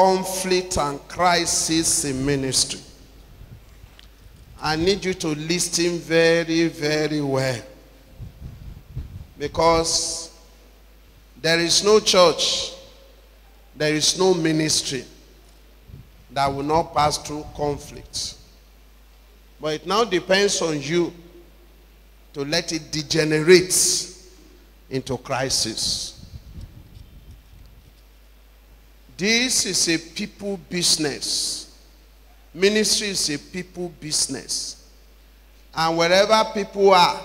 conflict and crisis in ministry. I need you to listen very, very well. Because there is no church, there is no ministry that will not pass through conflict. But it now depends on you to let it degenerate into crisis. This is a people business. Ministry is a people business. And wherever people are,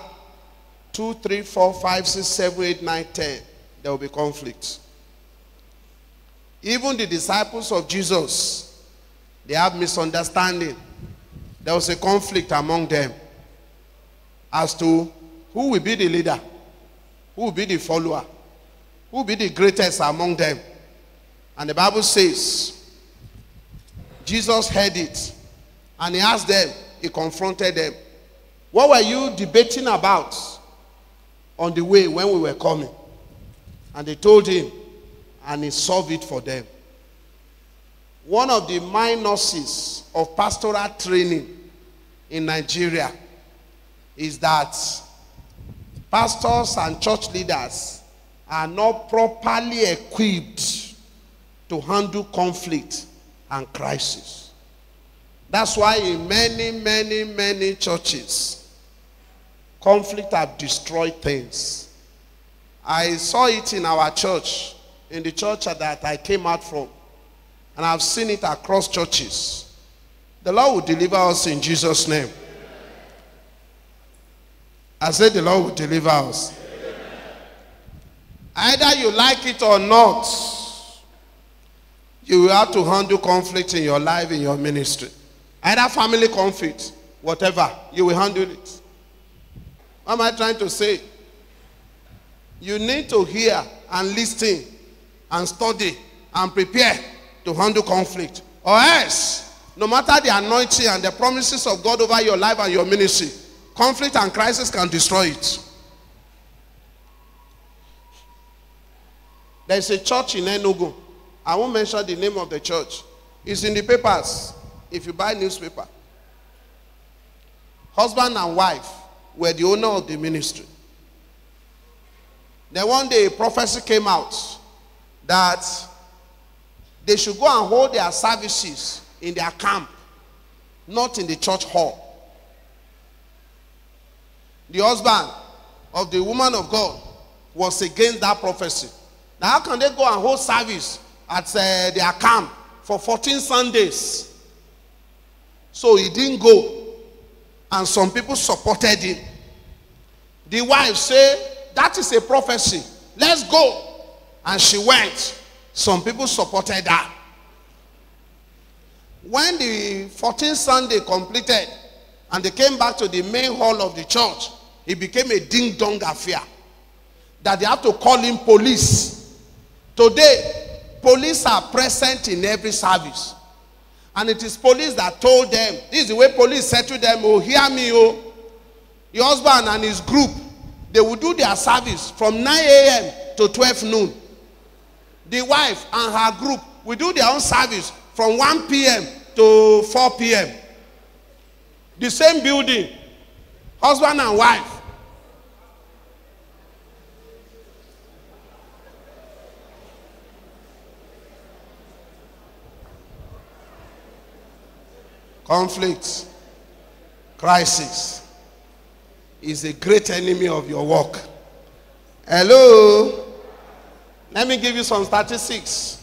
two, three, four, five, six, seven, eight, nine, ten, there will be conflict. Even the disciples of Jesus, they have misunderstanding. There was a conflict among them as to who will be the leader, who will be the follower, who will be the greatest among them. And the Bible says, Jesus heard it and he asked them, he confronted them. What were you debating about on the way when we were coming? And they told him, and he solved it for them. One of the minuses of pastoral training in Nigeria is that pastors and church leaders are not properly equipped to handle conflict and crisis. That's why in many, many, many churches, conflict have destroyed things. I saw it in our church, in the church that I came out from, and I've seen it across churches. The Lord will deliver us in Jesus' name. I said the Lord will deliver us. Either you like it or not, you will have to handle conflict in your life, in your ministry. Either family conflict, whatever, you will handle it. What am I trying to say? You need to hear and listen and study and prepare to handle conflict. Or else, no matter the anointing and the promises of God over your life and your ministry, conflict and crisis can destroy it. There's a church in Enugu. I won't mention the name of the church. It's in the papers if you buy newspaper. Husband and wife were the owner of the ministry. Then one day a prophecy came out that they should go and hold their services in their camp, not in the church hall. The husband of the woman of God was against that prophecy. Now, how can they go and hold service at uh, their camp for 14 Sundays? So he didn't go, and some people supported him. The wife said, That is a prophecy. Let's go. And she went. Some people supported her. When the 14th Sunday completed and they came back to the main hall of the church, it became a ding dong affair that they have to call in police. Today, police are present in every service. And it is police that told them, this is the way police said to them, oh, hear me, oh. Your husband and his group, they will do their service from 9 a.m. to 12 noon. The wife and her group will do their own service from 1 p.m. to 4 p.m. The same building, husband and wife. Conflict, crisis is a great enemy of your work. Hello? Let me give you some statistics.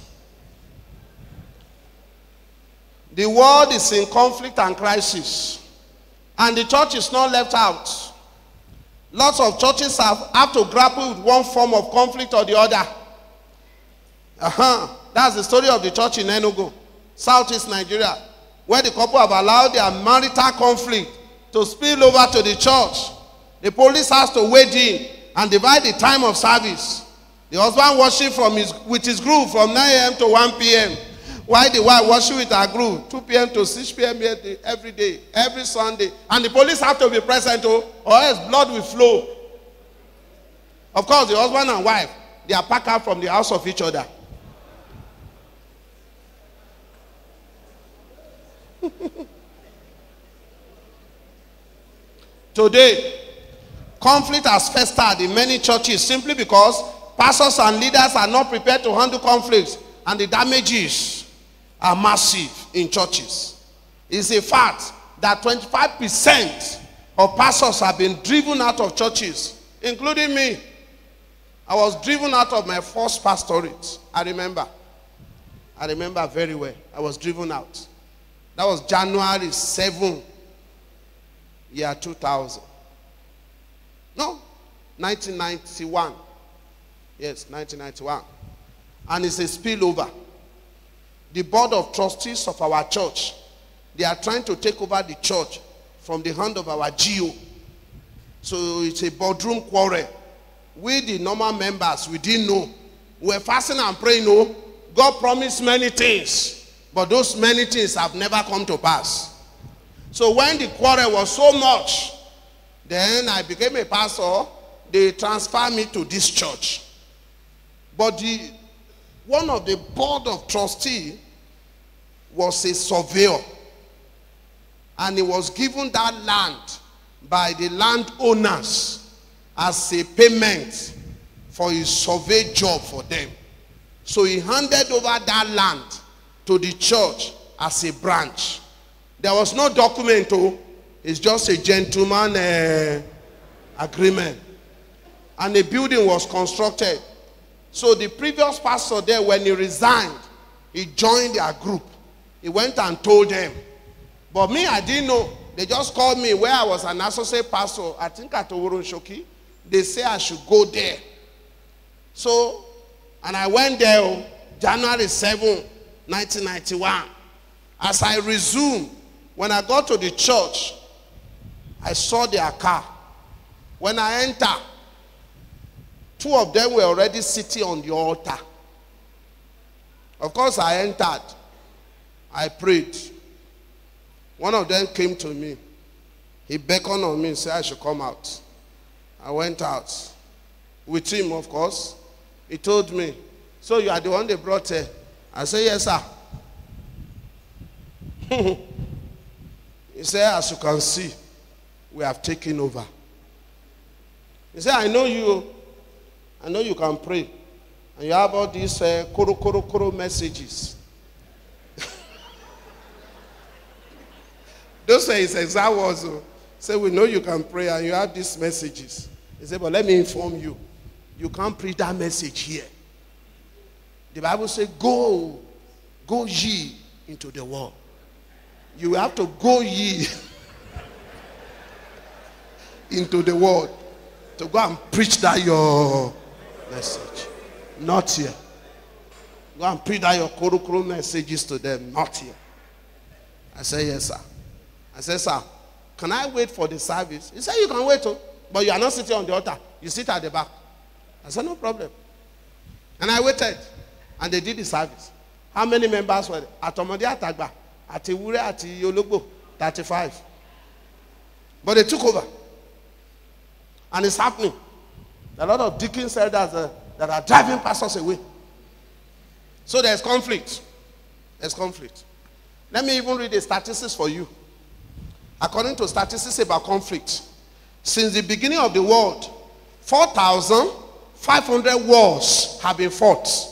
The world is in conflict and crisis, and the church is not left out. Lots of churches have, have to grapple with one form of conflict or the other. Uh-huh. That's the story of the church in Enugu, southeast Nigeria, where the couple have allowed their marital conflict to spill over to the church. The police has to wade in and divide the time of service. The husband worship from his, with his group from 9 a.m. to 1 p.m. While the wife worship with her group 2 p.m. to 6 p.m. every day, every Sunday. And the police have to be present oh, or else blood will flow. Of course, the husband and wife, they are packed out from the house of each other. Today, conflict has festered in many churches simply because pastors and leaders are not prepared to handle conflicts and the damages are massive in churches. It's a fact that 25% of pastors have been driven out of churches, including me. I was driven out of my first pastorate. I remember. I remember very well. I was driven out. That was January 7, year 2000. No, 1991. Yes, 1991. And it's a spillover. The board of trustees of our church, they are trying to take over the church from the hand of our GO. So it's a boardroom quarrel. We, the normal members, we didn't know. We were fasting and praying, no. God promised many things, but those many things have never come to pass. So when the quarrel was so much, then I became a pastor. They transferred me to this church. But the one of the board of trustee was a surveyor. And he was given that land by the landowners as a payment for his survey job for them. So he handed over that land to the church as a branch. There was no document, oh, it's just a gentleman uh, agreement. And a building was constructed. So the previous pastor there, when he resigned, he joined their group. He went and told them. But me, I didn't know. They just called me where I was an associate pastor, I think at Shoki. They say I should go there. So, and I went there oh, January 7, 1991. As I resumed, when I got to the church, I saw their car. When I entered, two of them were already sitting on the altar. Of course, I entered. I prayed. One of them came to me. He beckoned on me and said I should come out. I went out. With him, of course. He told me, So you are the one they brought here? I said, Yes, sir. he said, As you can see, we have taken over. He said, I know you. I know you can pray. And you have all these uh, koro koro koro messages. Those are his exact words. oh. Say, we know you can pray and you have these messages. He said, but let me inform you. You can't preach that message here. The Bible says, go, go ye into the world. You have to go ye into the world to go and preach that your message. Not here. Go and preach that your koro messages to them. Not here. I said, yes, sir. I said, sir, can I wait for the service? He said, you can wait, oh, but you are not sitting on the altar. You sit at the back. I said, no problem. And I waited. And they did the service. How many members were there? Atomode Atagba, àti àti Ológbò, 35. But they took over. And it's happening. A lot of deacons elders uh, that are driving pastors away. So there's conflict. There's conflict. Let me even read the statistics for you. According to statistics about conflict, since the beginning of the world, 4,500 wars have been fought.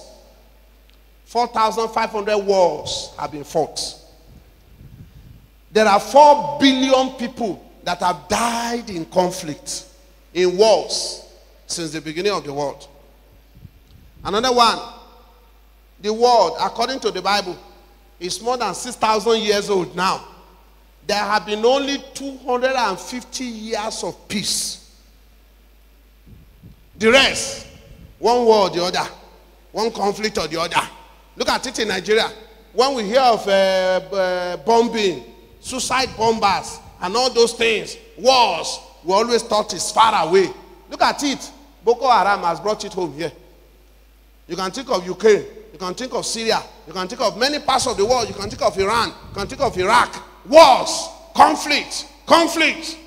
4,500 wars have been fought. There are 4 billion people that have died in conflict, in wars, since the beginning of the world. Another one, the world, according to the Bible, is more than 6,000 years old now. There have been only 250 years of peace. The rest, one war or the other, one conflict or the other. Look at it in Nigeria. When we hear of uh, uh, bombing, suicide bombers, and all those things, wars, we always thought it's far away. Look at it. Boko Haram has brought it home here. You can think of Ukraine. You can think of Syria. You can think of many parts of the world. You can think of Iran. You can think of Iraq. Wars, conflict, conflict.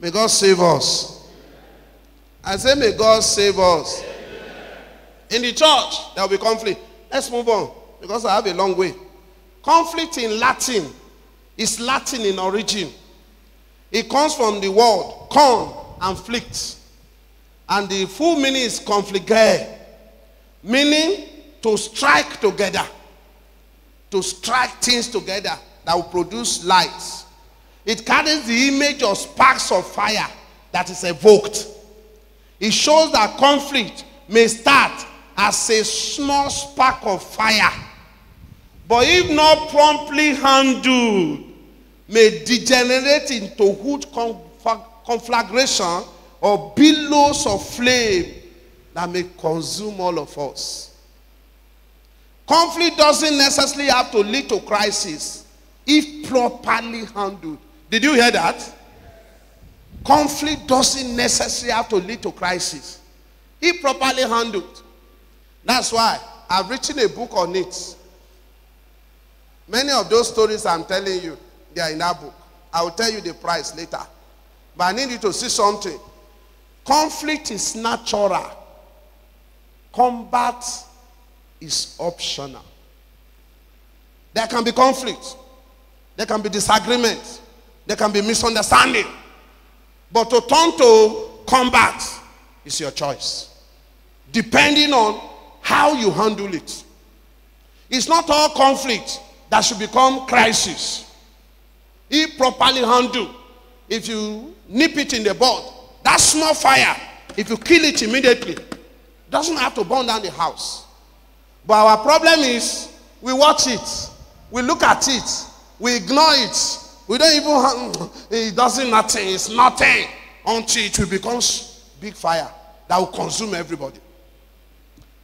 May God save us. I say, may God save us. In the church, there will be conflict. Let's move on because I have a long way. Conflict in Latin is Latin in origin. It comes from the word con and flict. And the full meaning is confligere, meaning to strike together, to strike things together that will produce light. It carries the image of sparks of fire that is evoked. It shows that conflict may start as a small spark of fire, but if not promptly handled, may degenerate into huge conflagration or billows of flame that may consume all of us. Conflict doesn't necessarily have to lead to crisis if properly handled. Did you hear that? Conflict doesn't necessarily have to lead to crisis if properly handled. That's why I've written a book on it. Many of those stories I'm telling you, they are in that book. I will tell you the price later. But I need you to see something. Conflict is natural. Combat is optional. There can be conflict. There can be disagreement. There can be misunderstanding. But to turn to combat is your choice. Depending on how you handle it. It's not all conflict that should become crisis. If properly handled, if you nip it in the bud, that small fire, if you kill it immediately, doesn't have to burn down the house. But our problem is we watch it, we look at it, we ignore it. We don't even, it doesn't nothing, it's nothing until it will become big fire that will consume everybody.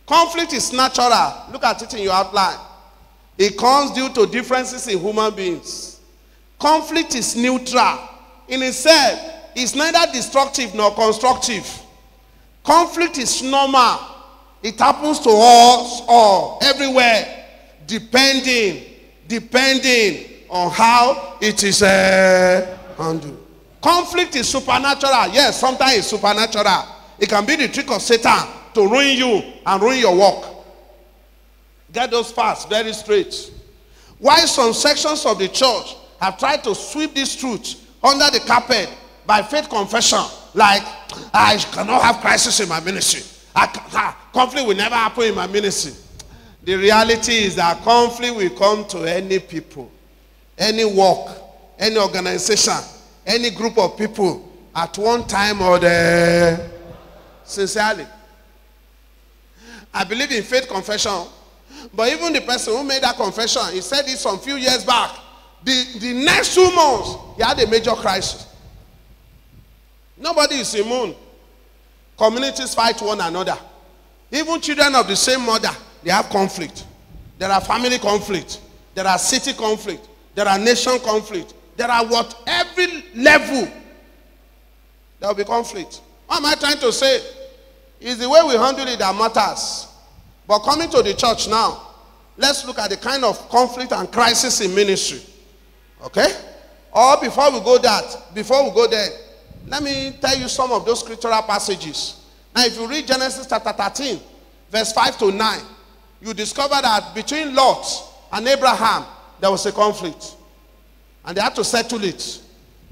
Conflict is natural. Look at it in your outline. It comes due to differences in human beings. Conflict is neutral. In itself, it's neither destructive nor constructive. Conflict is normal. It happens to us all, everywhere, depending, depending on how it is uh, handled. Conflict is supernatural. Yes, sometimes it's supernatural. It can be the trick of Satan to ruin you and ruin your work. Get those facts very straight. Why some sections of the church have tried to sweep this truth under the carpet by faith confession, like I cannot have crisis in my ministry. I, conflict will never happen in my ministry. The reality is that conflict will come to any people, any work, any organization, any group of people at one time or the sincerely. I believe in faith confession. But even the person who made that confession, he said it some few years back. The, the next two months, he had a major crisis. Nobody is immune. Communities fight one another. Even children of the same mother, they have conflict. There are family conflict. There are city conflict. There are nation conflict. There are what every level there will be conflict. What am I trying to say? It's the way we handle it that matters. But coming to the church now, let's look at the kind of conflict and crisis in ministry. Okay? Or before we go that, before we go there, let me tell you some of those scriptural passages. Now, if you read Genesis chapter 13, verse 5 to 9, you discover that between Lot and Abraham, there was a conflict. And they had to settle it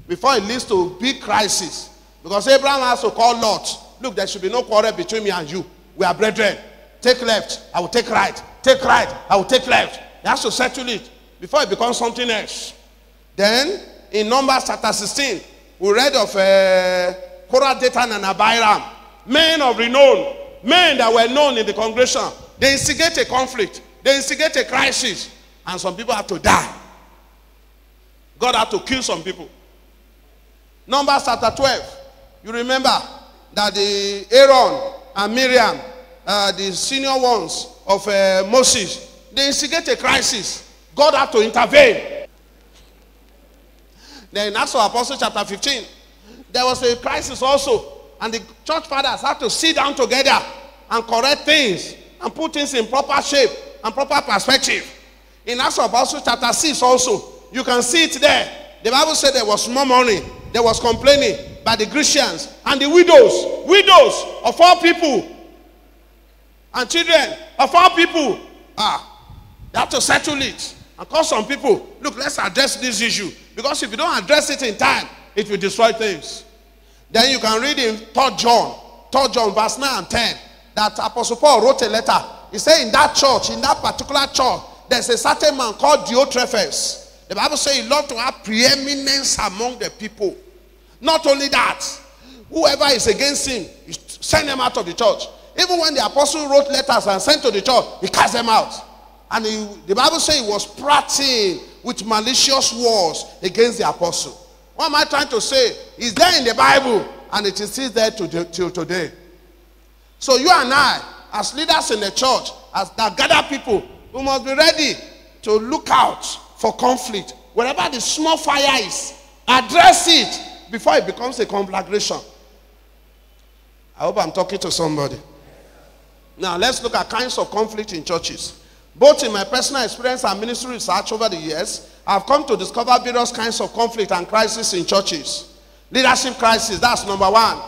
before it leads to a big crisis. Because Abraham has to call Lot Look, there should be no quarrel between me and you. We are brethren. Take left, I will take right. Take right, I will take left. He has to settle it before it becomes something else. Then, in Numbers chapter 16, we read of uh, Korah, Dathan, and Abiram, men of renown, men that were known in the congregation. They instigate a conflict, they instigate a crisis, and some people have to die. God had to kill some people. Numbers chapter 12, you remember that the Aaron and Miriam, uh, the senior ones of uh, Moses, they instigate a crisis. God had to intervene. Then in Acts of Apostles chapter 15, there was a crisis also. And the church fathers had to sit down together and correct things and put things in proper shape and proper perspective. In Acts of Apostles chapter 6 also, you can see it there. The Bible said there was more money, there was complaining, by the Christians and the widows, widows of all people, and children of all people. Ah, they have to settle it. and call some people, look, let's address this issue. Because if you don't address it in time, it will destroy things. Then you can read in 3 John, 3 John verse 9 and 10, that Apostle Paul wrote a letter. He said in that church, in that particular church, there's a certain man called Diotrephes. The Bible says he loved to have preeminence among the people. Not only that, whoever is against him, send them out of the church. Even when the apostle wrote letters and sent to the church, he cast them out. And he, the Bible says he was prating with malicious words against the apostle. What am I trying to say? It's there in the Bible and it is still there till today. So you and I, as leaders in the church, as that gather people, we must be ready to look out for conflict. Wherever the small fire is, address it before it becomes a conflagration. I hope I'm talking to somebody. Now, let's look at kinds of conflict in churches. Both in my personal experience and ministry research over the years, I've come to discover various kinds of conflict and crisis in churches. Leadership crisis, that's number one.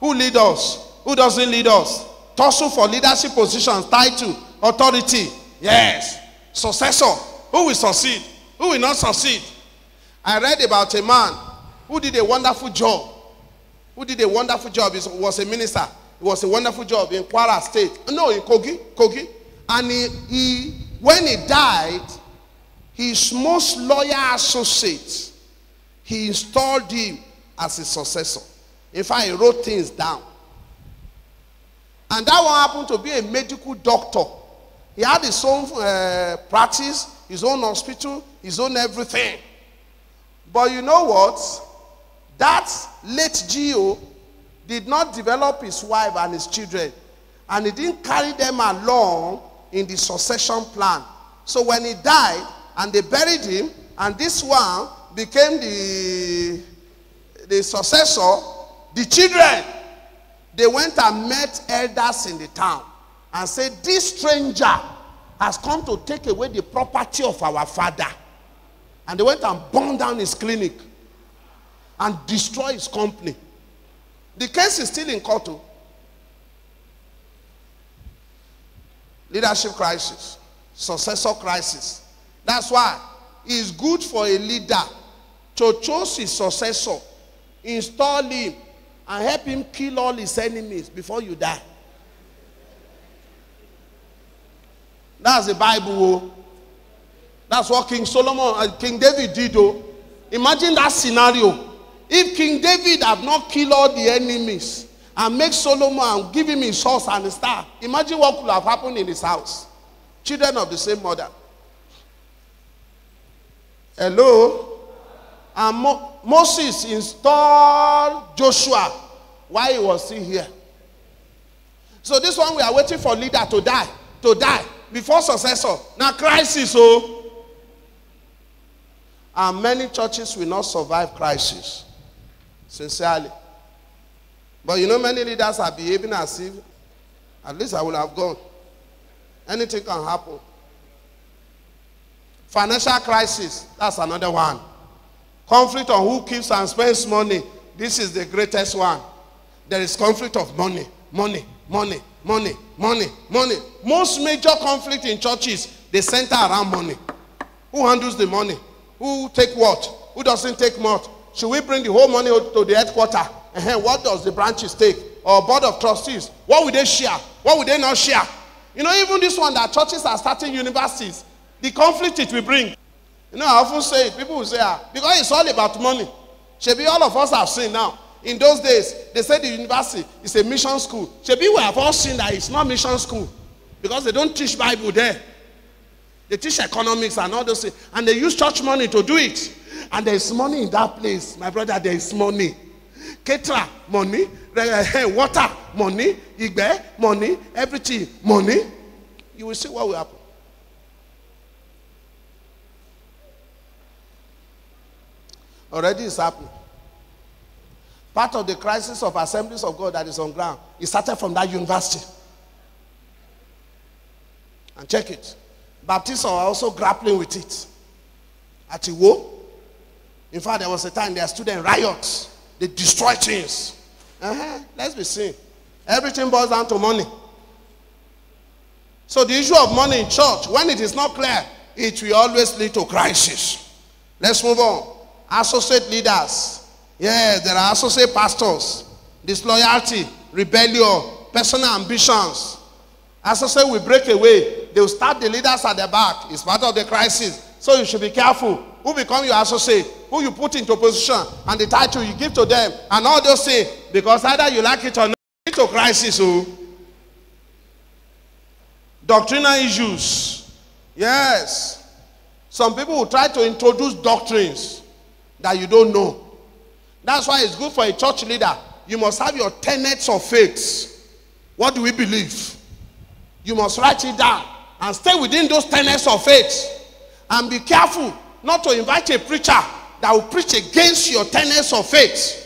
Who leads us? Who doesn't lead us? Tussle for leadership positions, title, authority. Yes. Successor. Who will succeed? Who will not succeed? I read about a man who did a wonderful job. Who did a wonderful job. He was a minister. It was a wonderful job in Kwara State. No, in Kogi. Kogi. And he, he when he died, his most loyal associate, he installed him as his successor. In fact, he wrote things down. And that one happened to be a medical doctor. He had his own uh, practice, his own hospital, his own everything. But you know what? That late GO did not develop his wife and his children, and he didn't carry them along in the succession plan. So when he died and they buried him, and this one became the, the successor, the children, they went and met elders in the town and said, This stranger has come to take away the property of our father. And they went and burned down his clinic and destroyed his company. The case is still in court. Oh. Leadership crisis, successor crisis. That's why it's good for a leader to choose his successor, install him, and help him kill all his enemies before you die. That's the Bible. Oh. That's what King Solomon and King David did. Oh. Imagine that scenario. If King David had not killed all the enemies and make Solomon and give him his horse and his star, imagine what could have happened in his house. Children of the same mother. Hello? And Mo Moses installed Joshua while he was still here. So this one we are waiting for leader to die, to die before successor. Now crisis, oh. And many churches will not survive crisis. Sincerely. But you know, many leaders are behaving as if, at least I will have gone. Anything can happen. Financial crisis, that's another one. Conflict on who keeps and spends money, this is the greatest one. There is conflict of money, money, money, money, money, money. Most major conflict in churches, they center around money. Who handles the money? Who take what? Who doesn't take what? Should we bring the whole money to the headquarters? Uh-huh. What does the branches take? Or board of trustees? What will they share? What will they not share? You know, even this one that churches are starting universities, the conflict it will bring. You know, I often say it. People will say, ah, because it's all about money. Should be all of us have seen now. In those days, they said the university is a mission school. Be we have all seen that it's not mission school because they don't teach Bible there. They teach economics and all those things, and they use church money to do it. And there is money in that place, my brother. There is money. Ketra, money. Eh, water, money. Igbe, money. Everything, money. You will see what will happen. Already it's happening. Part of the crisis of assemblies of God that is on ground, it started from that university. And check it. Baptists are also grappling with it. At Iwo, in fact, there was a time their student riots. They destroy things. Uh-huh. Let's be seen. Everything boils down to money. So the issue of money in church, when it is not clear, it will always lead to crisis. Let's move on. Associate leaders. Yes, there are associate pastors. Disloyalty, rebellion, personal ambitions. Associate will break away. They will start the leaders at the back. It's part of the crisis. So you should be careful. Who become your associate? Who you put into position? And the title you give to them. And all those things. Because either you like it or not, it's a crisis. Oh. Doctrinal issues. Yes. Some people will try to introduce doctrines that you don't know. That's why it's good for a church leader. You must have your tenets of faith. What do we believe? You must write it down and stay within those tenets of faith. And be careful not to invite a preacher that will preach against your tenets of faith.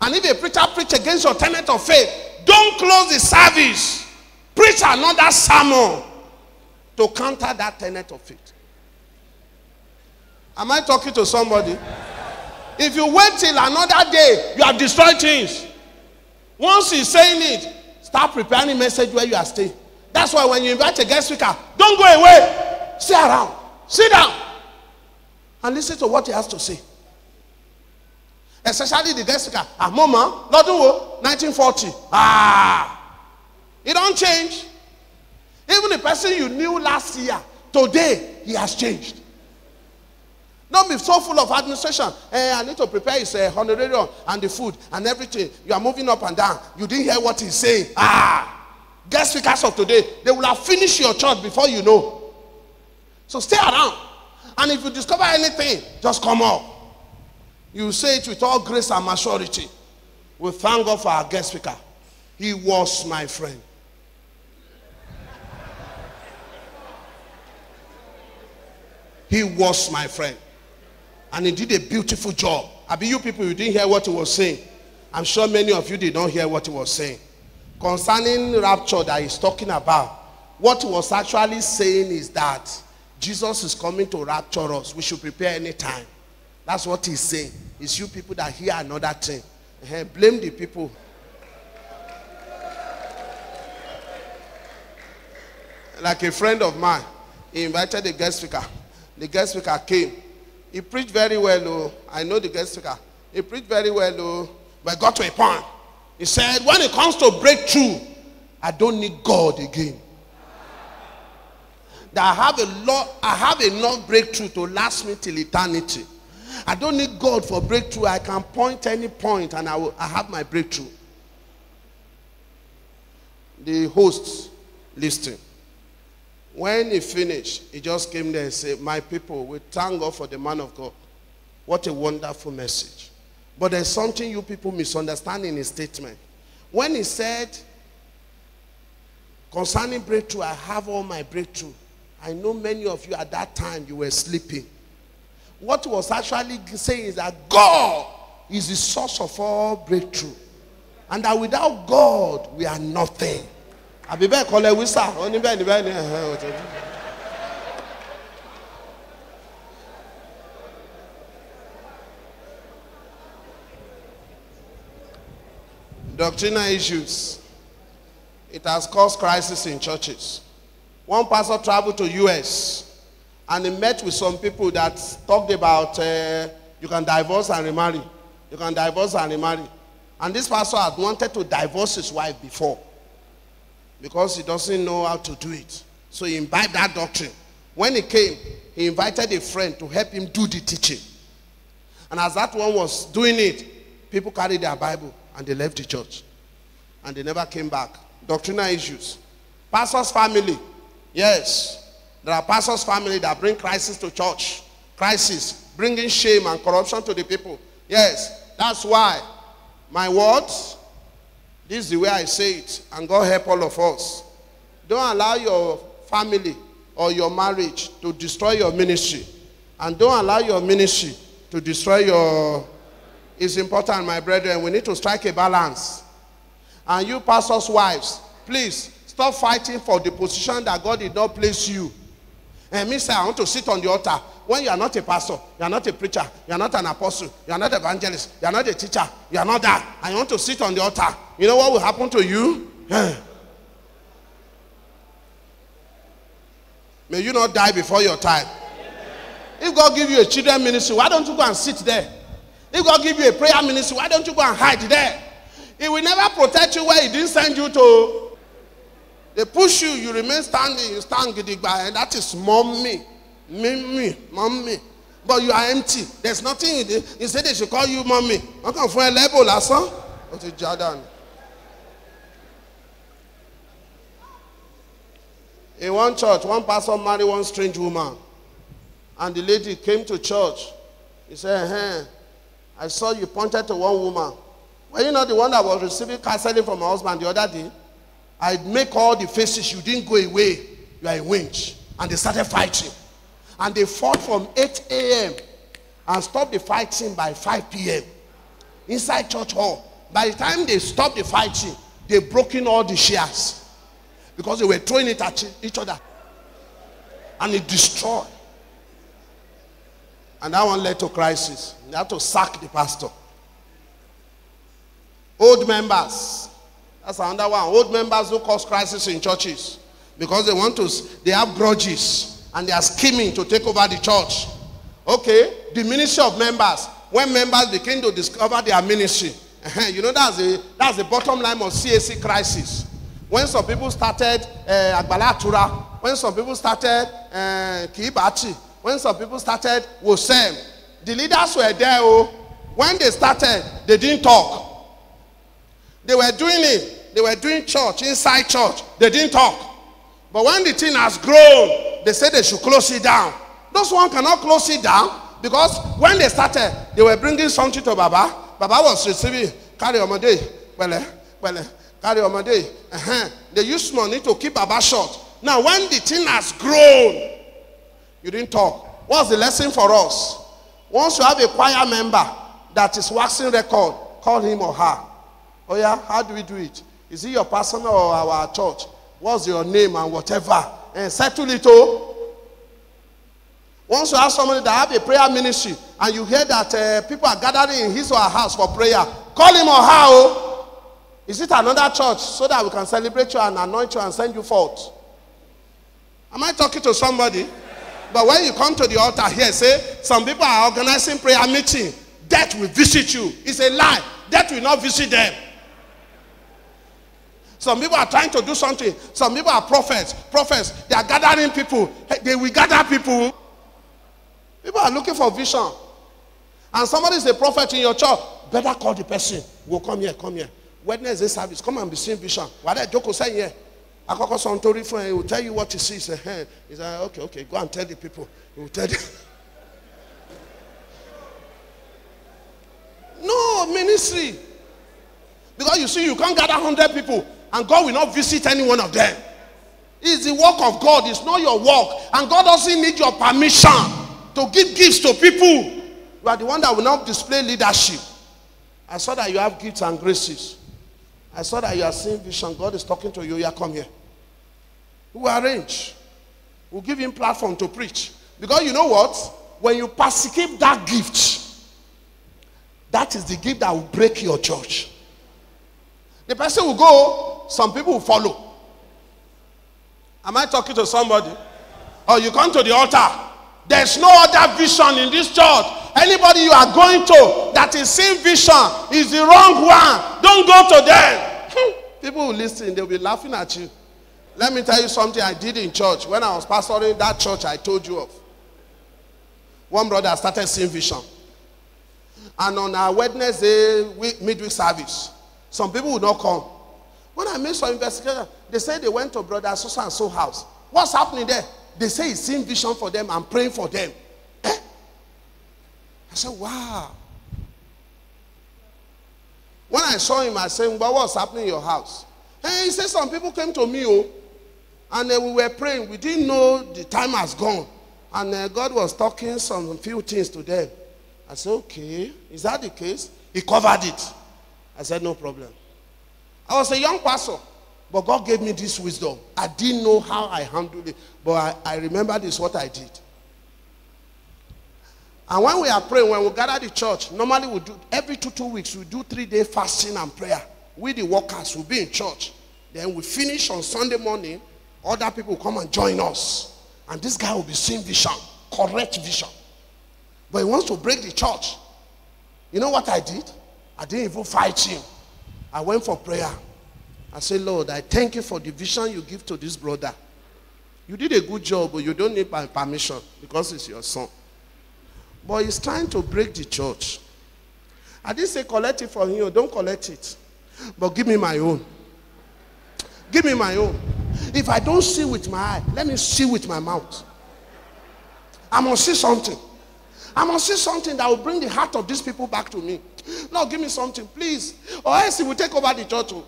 And if a preacher preach against your tenet of faith, don't close the service. Preach another sermon to counter that tenet of faith. Am I talking to somebody? If you wait till another day, you have destroyed things. Once he's saying it, start preparing message where you are staying. That's why when you invite a guest speaker, don't go away. Stay around. Sit down. And listen to what he has to say. Especially the guest speaker. Ah, mama, Lordun wo, 1940. Ah. It don't change. Even the person you knew last year, today, he has changed. Don't be so full of administration. Hey, I need to prepare his uh, honorarium and the food and everything. You are moving up and down. You didn't hear what he's saying. Ah. Guest speakers of today, they will have finished your church before you know. So stay around. And if you discover anything, just come up. You say it with all grace and maturity. We thank God for our guest speaker. He was my friend. He was my friend. And he did a beautiful job. I mean, you people, you didn't hear what he was saying. I'm sure many of you did not hear what he was saying. Concerning rapture that he's talking about, what he was actually saying is that Jesus is coming to rapture us. We should prepare any time. That's what he's saying. It's you people that hear another thing. Blame the people. Like a friend of mine, he invited a guest speaker. The guest speaker came. He preached very well, oh. I know the guest speaker. He preached very well, oh. But got to a point. He said, when it comes to breakthrough, I don't need God again. That I have a lot, I have enough breakthrough to last me till eternity. I don't need God for breakthrough. I can point any point and I, will, I have my breakthrough. The host listening. When he finished, he just came there and said, My people, we thank God for the man of God. What a wonderful message. But there's something you people misunderstand in his statement. When he said, concerning breakthrough, I have all my breakthrough. I know many of you at that time you were sleeping. What was actually saying is that God is the source of all breakthrough. And that without God, we are nothing. Àbí bẹ́ẹ̀ kọ́ lẹ wí ní bẹ́ẹ̀ ni bẹ́ẹ̀ ni. Doctrinal issues. It has caused crisis in churches. One pastor traveled to US and he met with some people that talked about uh, you can divorce and remarry. You can divorce and remarry. And this pastor had wanted to divorce his wife before because he doesn't know how to do it. So he imbibed that doctrine. When he came, he invited a friend to help him do the teaching. And as that one was doing it, people carried their Bible and they left the church. And they never came back. Doctrinal issues. Pastor's family. Yes. There are pastors' family that bring crisis to church. Crisis. Bringing shame and corruption to the people. Yes. That's why my words this is the way I say it, and God help all of us. Don't allow your family or your marriage to destroy your ministry. And don't allow your ministry to destroy your. It's important, my brethren. We need to strike a balance. And you, pastors' wives, please stop fighting for the position that God did not place you. And me say, I want to sit on the altar. When you are not a pastor, you are not a preacher, you are not an apostle, you are not an evangelist, you are not a teacher, you are not that, you want to sit on the altar, you know what will happen to you? Eh. May you not die before your time. If God give you a children ministry, why don't you go and sit there? If God give you a prayer ministry, why don't you go and hide there? He will never protect you where he didn't send you to. They push you, you remain standing, you stand gidigba, and that is mommy. Me, mommy. But you are empty. There's nothing in it. Instead, they should call you mommy. Kàn fún ẹ lẹ́bù lásán. Ó ti já dànù. In one church, one pastor married one strange woman. And the lady came to church. He said, hey, I saw you pointed to one woman. Were you not the one that was receiving counseling from my husband the other day? I make all the faces, you didn't go away. You are a winch. And they started fighting. And they fought from 8 a.m. and stopped the fighting by 5 p.m. inside church hall. By the time they stopped the fighting, they broke in all the chairs because they were throwing it at each other. And it destroyed. And that one led to crisis. They had to sack the pastor. Old members. That's another one. Old members who cause crisis in churches because they want to, they have grudges and they are scheming to take over the church. Okay, the ministry of members. When members begin to discover their ministry, you know that's the that's the bottom line of CAC crisis. When some people started uh, Agbala Itura, when some people started uh, Kibachi, when some people started Wosem, the leaders were there. Oh, when they started, they didn't talk. They were doing it. They were doing church inside church. They didn't talk. But when the thing has grown, they said they should close it down. Those one cannot close it down because when they started, they were bringing something to Baba. Baba was receiving carry on my day, well, well, carry on my day. Uh-huh. They used money to keep Baba short. Now, when the thing has grown, you didn't talk. What's the lesson for us? Once you have a choir member that is waxing record, call him or her. Oh yeah, how do we do it? Is it your personal or our church? What's your name and whatever? And settle it all. Once you have somebody that have a prayer ministry and you hear that uh, people are gathering in his or her house for prayer, call him or her. Oh. Is it another church so that we can celebrate you and anoint you and send you forth? Am I talking to somebody? But when you come to the altar here, say, some people are organizing prayer meeting. Death will visit you. It's a lie. Death will not visit them. Some people are trying to do something. Some people are prophets. Prophets, they are gathering people. They will gather people. People are looking for vision. And somebody is a prophet in your church. Better call the person. Go come here, come here. Wednesday service, come and be seeing vision. What that joke say here? I Akoko Santori for he will tell you what he sees. He said, okay, okay, go and tell the people. He will tell them. no ministry. Because you see, you can't gather 100 people and God will not visit any one of them. It's the work of God, it's not your work. And God doesn't need your permission to give gifts to people. You are the one that will not display leadership. I saw that you have gifts and graces. I saw that you are seeing vision. God is talking to you. Yeah, come here. We will arrange. We'll give him platform to preach. Because you know what? When you persecute that gift, that is the gift that will break your church. The person will go, some people will follow. Am I talking to somebody? Or you come to the altar. There's no other vision in this church. Anybody you are going to that is seeing vision is the wrong one. Don't go to them. Hmm. People will listen, they'll be laughing at you. Let me tell you something I did in church when I was pastoring that church I told you of. One brother started seeing vision. And on our Wednesday midweek service, some people would not come. When I made some investigation, they said they went to brother so and so house. What's happening there? They say he's seeing vision for them and praying for them. Eh? I said, wow. When I saw him, I said, well, what's happening in your house? Hey, he said some people came to me, oh, and uh, we were praying. We didn't know the time has gone. And uh, God was talking some few things to them. I said, okay, is that the case? He covered it. I said, no problem. I was a young pastor, but God gave me this wisdom. I didn't know how I handled it, but I, I remember this what I did. And when we are praying, when we gather the church, normally we do every two two weeks we do three day fasting and prayer. We the workers will be in church. Then we finish on Sunday morning. Other people come and join us. And this guy will be seeing vision, correct vision. But he wants to break the church. You know what I did? I didn't even fight him. I went for prayer. I said, Lord, I thank you for the vision you give to this brother. You did a good job, but you don't need my permission because it's your son. But he's trying to break the church. I didn't say collect it from you. Don't collect it. But give me my own. Give me my own. If I don't see with my eye, let me see with my mouth. I must see something. I must see something that will bring the heart of these people back to me. No, give me something, please. Or else he will take over the church. oh.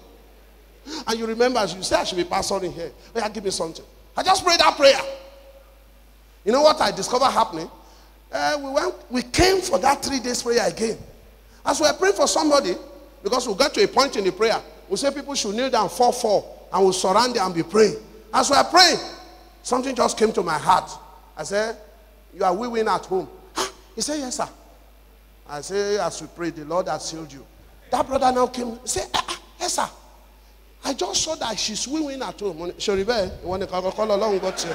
And you remember, as you say I should be pastoring here. Oh, yeah, give me something. I just prayed that prayer. You know what I discovered happening? Uh, we went, we came for that three days prayer again. As we were praying for somebody, because we got to a point in the prayer, we say people should kneel down, fall, fall, and we'll surround them and be praying. As we were praying, something just came to my heart. I said, You are weeping at home. He said, Yes, sir. I say, As we pray, the Lord has healed you. That brother now came, say, ah, ah, Yes, sir. I just saw that she's weeping at home. Shoribe, you want to call along, got you.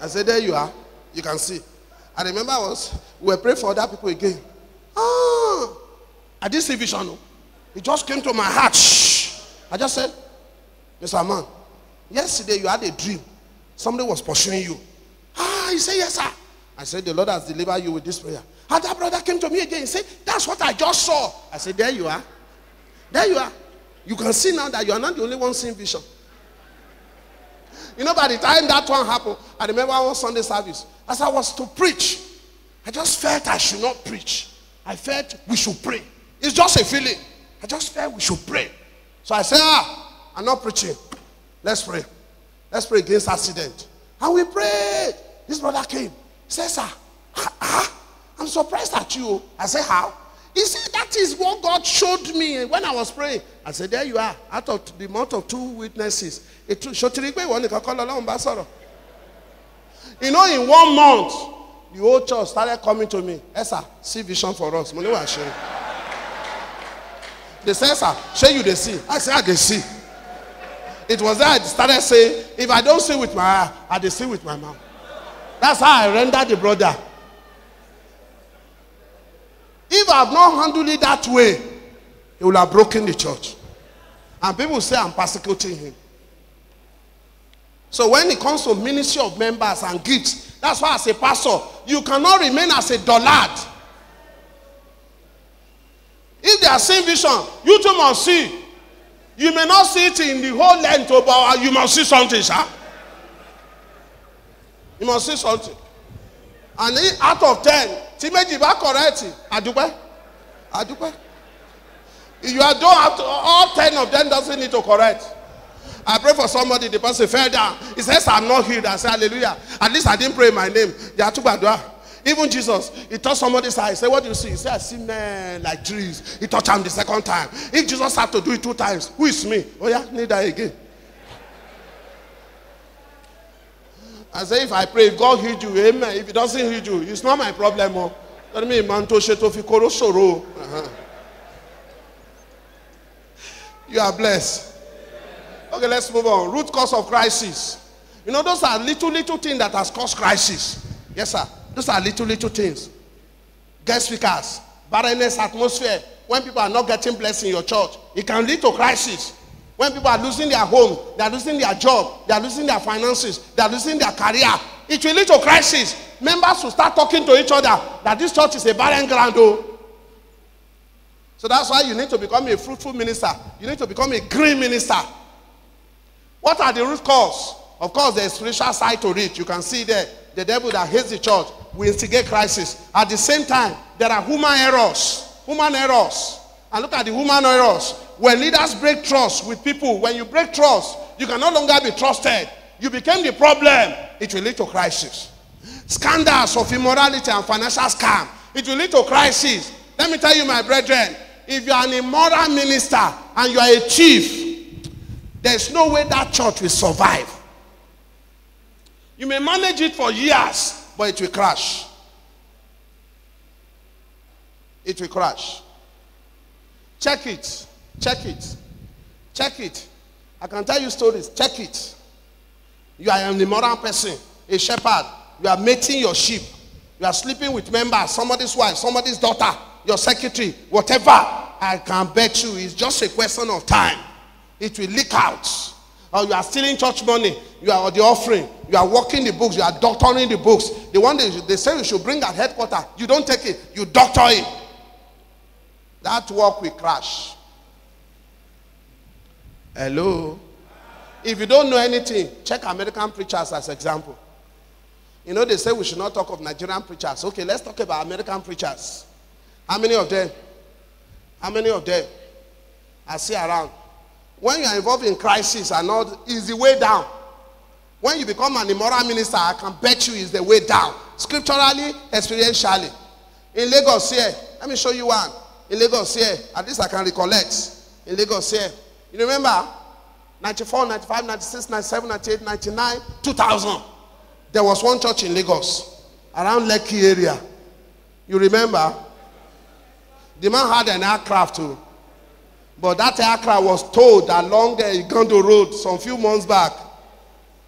I said, There you are. You can see. I remember I was, we were praying for other people again. Ah, I didn't see vision. It just came to my heart. Shh. I just said, Mr. Man, yesterday you had a dream. Somebody was pursuing you. Ah, he said, Yes, sir. I said, The Lord has delivered you with this prayer. And that brother came to me again. He said, That's what I just saw. I said, There you are. There you are. You can see now that you are not the only one seeing vision. You know, by the time that one happened, I remember one Sunday service. As I was to preach, I just felt I should not preach. I felt we should pray. It's just a feeling. I just felt we should pray. So I said, Ah, I'm not preaching. Let's pray. Let's pray against accident. And we prayed. This brother came. He said, Sir, ah, I'm surprised at you. I said, How? He said, That is what God showed me when I was praying. I said, There you are. Out of the mouth of two witnesses. You know, in one month, the whole church started coming to me. Sir, see vision for us. Money was sharing. They said, Sir, show you the see. I said, I can see. It was there I started saying, If I don't see with my eye, I dey see with my mouth. That's how I rendered the brother. If I have not handled it that way, he will have broken the church. And people say I'm persecuting him. So when it comes to ministry of members and gifts, that's why as a pastor, you cannot remain as a dullard. If they are seeing vision, you too must see. You may not see it in the whole length, oh, but uh, you must see something, sir. You must see something. And out of ten, tí méjì bá correct, àdúpẹ́, àdúpẹ́. You are don't all ten of them doesn't need to correct. I pray for somebody, the person fell down. He says, I'm not healed. I say, Hallelujah. At least I didn't pray my name. They are too bad. Even Jesus, he touched somebody's eye. He said, What do you see? He said, I see men like trees. He touched him the second time. If Jesus had to do it two times, who is me? Oh, yeah, need that again. I say, if I pray, if God healed you, amen. If he doesn't heal you, it's not my problem. Oh. Mean, man, to ṣe tó fi kóró ṣòro. Uh-huh. You are blessed. Okay, let's move on. Root cause of crisis. You know, those are little, little things that has caused crisis. Yes, sir. Those are little, little things. Guest speakers, barrenness atmosphere. When people are not getting blessed in your church, it can lead to crisis. When people are losing their home, they are losing their job, they are losing their finances, they are losing their career. It will lead to crisis. Members will start talking to each other that this church is a barren ground. Oh. So that's why you need to become a fruitful minister. You need to become a green minister. What are the root cause? Of course, there's spiritual side to it. You can see there. The devil that hates the church will instigate crisis. At the same time, there are human errors. Human errors. And look at the human errors. When leaders break trust with people, when you break trust, you can no longer be trusted. You became the problem. It will lead to crisis. Scandals of immorality and financial scam. It will lead to crisis. Let me tell you, my brethren, if you are an immoral minister and you are a chief, there's no way that church will survive. You may manage it for years, but it will crash. It will crash. Check it. Check it. Check it. I can tell you stories. Check it. You are an immoral person, a shepherd. You are mating your sheep. You are sleeping with members, somebody's wife, somebody's daughter, your secretary, whatever. I can bet you it's just a question of time. It will leak out. Or you are stealing church money, you are the offering, you are working the books, you are doctoring the books. The one they, they say you should bring at headquarters, you don't take it, you doctor it. That work will crash. Hello? If you don't know anything, check American preachers as example. You know, they say we should not talk of Nigerian preachers. Okay, let's talk about American preachers. How many of them? How many of them? I see around. When you are involved in crisis and not, is the way down. When you become an immoral minister, I can bet you is the way down. Scripturally, experientially. In Lagos here, let me show you one. In Lagos here, at least I can recollect. In Lagos here, you remember 94, 95, 96, 97, 98, 99, 2000. There was one church in Lagos, around Lekki area. You remember? The man had an aircraft too. But that aircraft was towed along eh, the Igondo Road some few months back.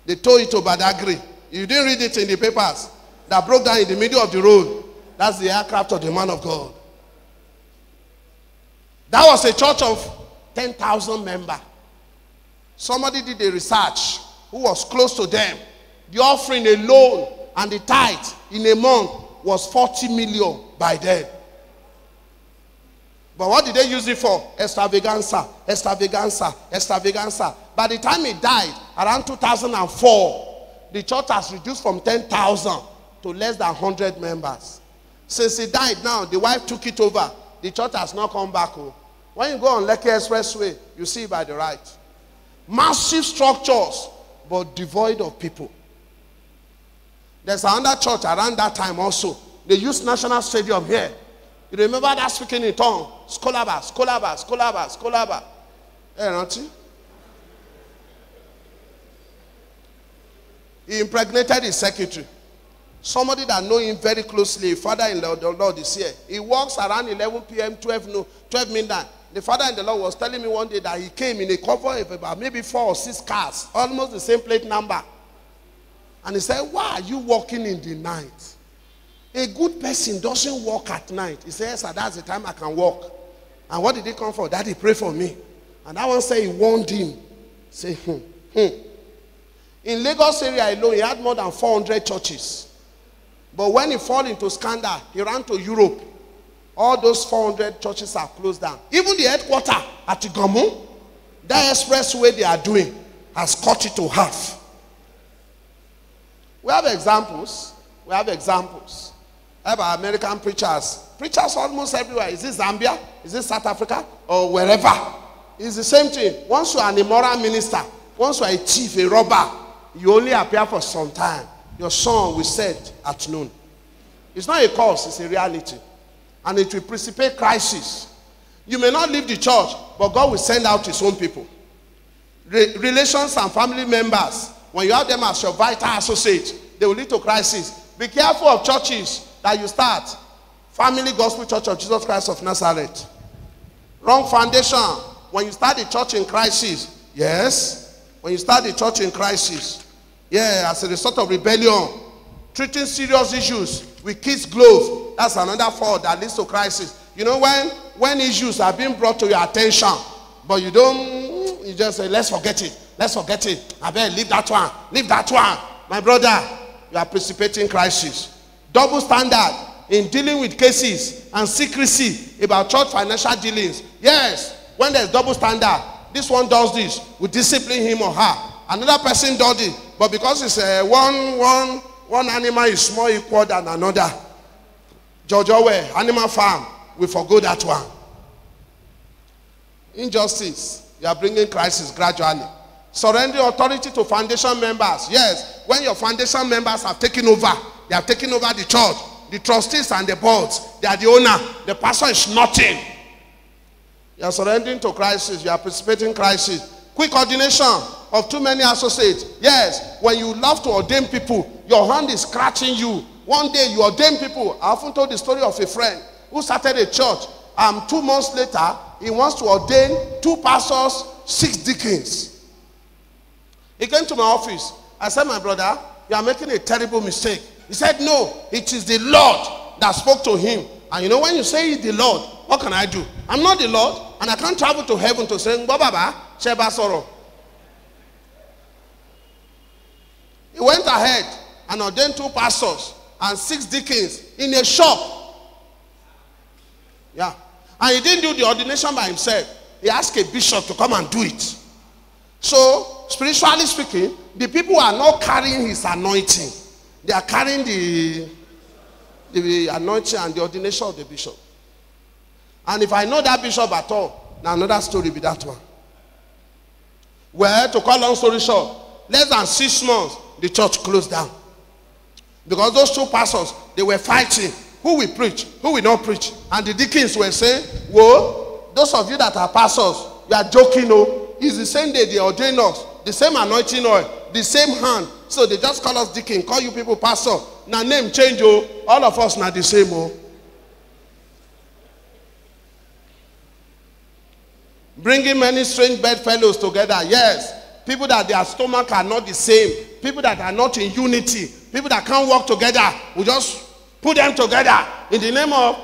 They towed it to Badagry. You didn't read it in the papers. That broke down in the middle of the road. That's the aircraft of the man of God. That was a church of 10,000 member. Somebody did a research who was close to them. The offering alone and the tithe in a month was 40 million by then. But what did they use it for? Extravaganza, extravaganza, extravaganza. By the time he died, around 2004, the church has reduced from 10,000 to less than 100 members. Since he died now, the wife took it over. The church has not come back. Oh. When you go on Lekki Expressway, you see by the right. Massive structures, but devoid of people. There's another church around that time also. They used National Stadium here. You remember that speaking in tongue? Skolaba, Skolaba, Skolaba, Skolaba. Hey, rántí? He impregnated his secretary. Somebody that know him very closely, father-in-law, the Lord is here. He walks around 11 p.m., 12 no, 12 midnight. The father in the Lord was telling me one day that he came in a cover of about maybe four or six cars, almost the same plate number. And he said, Why are you walking in the night? A good person doesn't walk at night. He says, Yes, that's the time I can walk. And what did he come for? Daddy, pray for me. And that one said he warned him. Say, hmm, hmm. In Lagos area alone, he had more than 400 churches. But when he fall into scandal, he ran to Europe. All those 400 churches are closed down. Even the headquarter at Igomu, that expressway they are doing has cut it to half. We have examples. We have examples. About American preachers. Preachers almost everywhere. Is it Zambia? Is it South Africa? Or wherever? It's the same thing. Once you are an immoral minister, once you are a thief, a robber, you only appear for some time. Your sun will set at noon. It's not a cause, it's a reality. And it will precipitate crisis. You may not leave the church, but God will send out his own people. Re- relations and family members, when you have them as your vital associate, they will lead to crisis. Be careful of churches that you start. Family Gospel Church of Jesus Christ of Nazareth. Wrong foundation. When you start the church in crisis, yes. When you start the church in crisis, yeah, as a result of rebellion, treating serious issues with kids' gloves, that's another fault that leads to crisis. You know, when, when issues are being brought to your attention, but you don't, you just say, let's forget it, let's forget it. I better leave that one, leave that one. My brother, you are precipitating crisis. Double standard in dealing with cases and secrecy about church financial dealings. Yes, when there's double standard, this one does this, we discipline him or her. Another person does it, but because it's uh, one, one, one animal is more equal than another. George Orwell, Animal Farm, we forgo that one. Injustice, you are bringing crisis gradually. Surrendering authority to foundation members. Yes, when your foundation members have taken over, they have taken over the church. The trustees and the boards, they are the owner. The pastor is nothing. You are surrendering to crisis. You are participating crisis. Quick ordination of too many associates. Yes, when you love to ordain people, your hand is scratching you. One day you ordain people. I often told the story of a friend who started a church. Um, two months later, he wants to ordain two pastors, six deacons. He came to my office. I said, My brother, you are making a terrible mistake. He said, No, it is the Lord that spoke to him. And you know, when you say the Lord, what can I do? I'm not the Lord, and I can't travel to heaven to say, Baba, Sheba Soro. He went ahead and ordained two pastors and six deacons in a shop. Yeah. And he didn't do the ordination by himself. He asked a bishop to come and do it. So, spiritually speaking, the people are not carrying his anointing. They are carrying the, the anointing and the ordination of the bishop. And if I know that bishop at all, now another story be that one. Well, to cut long story short, less than six months, the church closed down. Because those two pastors, they were fighting. Who will preach? Who will not preach? And the deacons were saying, Well, those of you that are pastors, you are joking, no. It's the same day they ordain us, the same anointing oil, the same hand. So they just call us deacon, call you people pastor. Now name change, oh. All of us now the same, oh. Bringing many strange bedfellows together, yes. People that their stomach are not the same. People that are not in unity. People that can't work together. We just put them together in the name of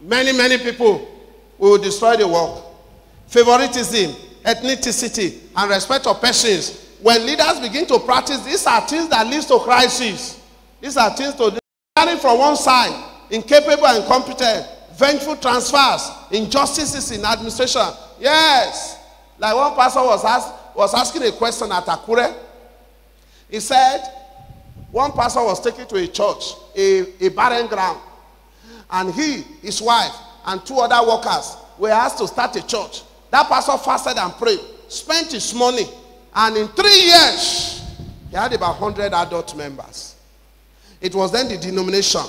many, many people. We will destroy the work. Favoritism, ethnicity, and respect of persons. When leaders begin to practice, these are things that leads to crisis. These are things to carrying from one side, incapable and incompetent, vengeful transfers, injustices in administration. Yes. Like one pastor was asked, was asking a question at Akure. He said, one pastor was taken to a church, a, a barren ground, and he, his wife, and two other workers were asked to start a church. That pastor fasted and prayed, spent his money, and in three years, he had about 100 adult members. It was then the denomination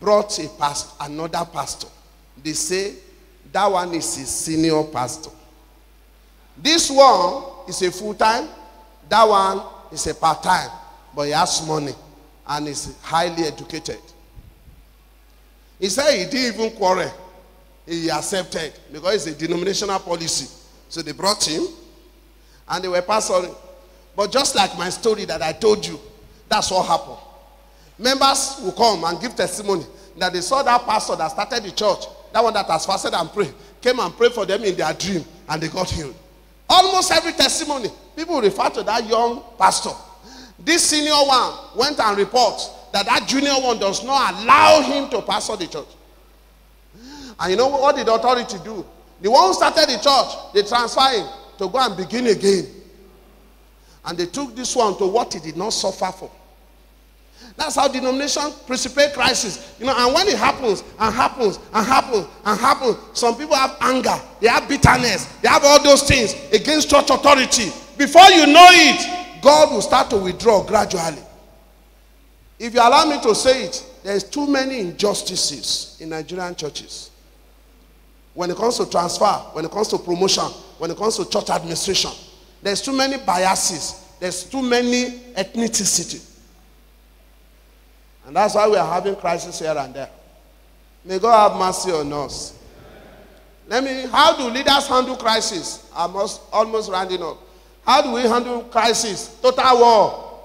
brought a pastor, another pastor. They say that one is his senior pastor. This one is a full time, that one is a part time, but he has money and is highly educated. He said he didn't even quarrel, he accepted because it's a denominational policy. So they brought him and they were pastoring. But just like my story that I told you, that's what happened. Members will come and give testimony that they saw that pastor that started the church, that one that has fasted and prayed, came and prayed for them in their dream and they got healed. Almost every testimony, people refer to that young pastor. This senior one went and reports that that junior one does not allow him to pastor the church. And you know what did the authority do? The one who started the church, they transfer him to go and begin again. And they took this one to what he did not suffer for. That's how denomination precipitate crisis. You know, and when it happens and happens and happens and happens, some people have anger, they have bitterness, they have all those things against church authority. Before you know it, God will start to withdraw gradually. If you allow me to say it, there's too many injustices in Nigerian churches. When it comes to transfer, when it comes to promotion, when it comes to church administration, there's too many biases, there's too many ethnicity. And that's why we are having crisis here and there. May God have mercy on us. Let me, how do leaders handle crisis? I'm almost rounding up. How do we handle crisis? Total war.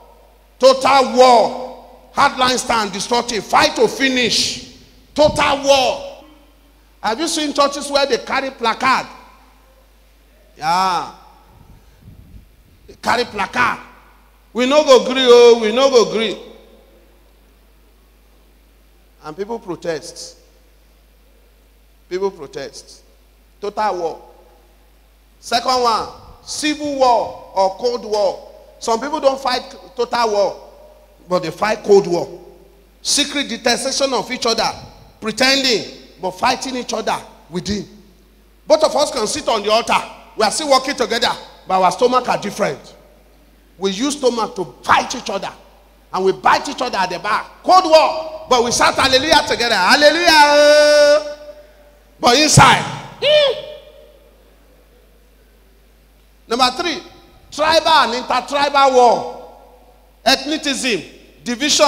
Total war. Hardline stand, destructive. Fight to finish. Total war. Have you seen churches where they carry placard? Yeah. Carry placard. We no go agree, oh, we no go agree and people protest. People protest. Total war. Second one, civil war or cold war. Some people don't fight total war, but they fight cold war. Secret detestation of each other, pretending, but fighting each other within. Both of us can sit on the altar. We are still working together, but our stomach are different. We use stomach to fight each other and we bite each other at the back. Cold war. But we shout hallelujah together. Hallelujah. But inside. Number three, tribal and intertribal war. Ethnicism, division,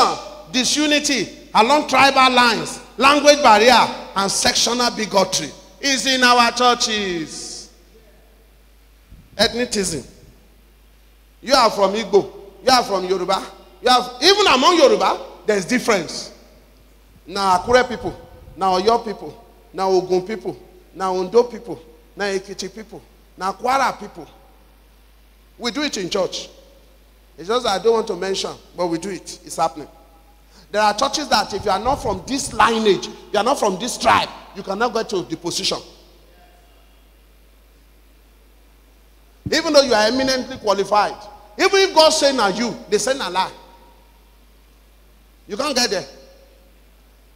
disunity along tribal lines, language barrier, and sectional bigotry. is in our churches. Ethnicism. You are from Igbo. You are from Yoruba. You have even among Yoruba, there's difference. Now Akure people, now Oyo people, now Ogun people, now Ondo people, now Ekiti people, now Kwara people. We do it in church. It's just that I don't want to mention, but we do it. It's happening. There are churches that if you are not from this lineage, you are not from this tribe, you cannot get to the position. Even though you are eminently qualified. Even if God say na you, they say na lie. You can't get there.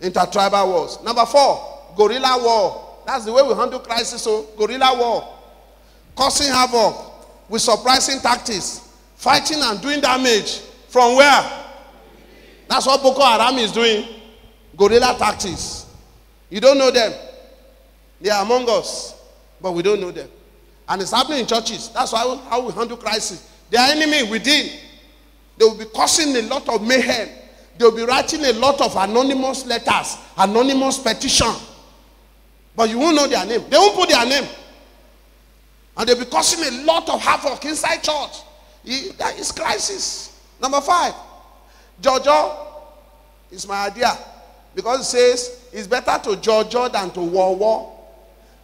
Intertribal wars. Number four, guerrilla war. That's the way we handle crisis. So guerrilla war, causing havoc with surprising tactics, fighting and doing damage. From where? That's what Boko Haram is doing. Guerrilla tactics. You don't know them. They are among us, but we don't know them. And it's happening in churches. That's why how we handle crisis. Their enemy within, they will be causing a lot of mayhem. They will be writing a lot of anonymous letters, anonymous petition. But you won't know their name. They won't put their name. And they'll be causing a lot of havoc inside church. That is crisis. Number five, Jojo is my idea. Because it says it's better to Jojo than to war war.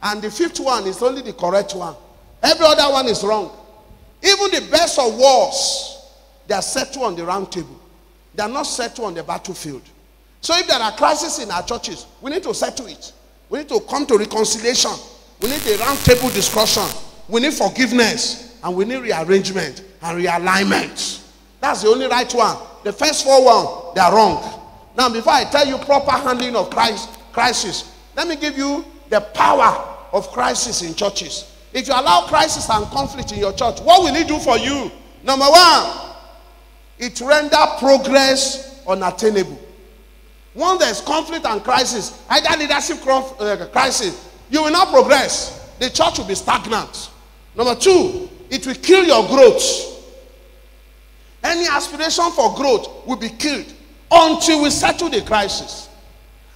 And the fifth one is only the correct one. Every other one is wrong. Even the best of wars, they are settled on the round table. They are not settled on the battlefield. So if there are crises in our churches, we need to settle it. We need to come to reconciliation. We need a round table discussion. We need forgiveness. And we need rearrangement and realignment. That's the only right one. The first four one, they are wrong. Now, before I tell you proper handling of crisis, let me give you the power of crisis in churches. If you allow crisis and conflict in your church, what will it do for you? Number one, it render progress unattainable. Once there's conflict and crisis, either leadership uh, crisis, you will not progress. The church will be stagnant. Number two, it will kill your growth. Any aspiration for growth will be killed until we settle the crisis.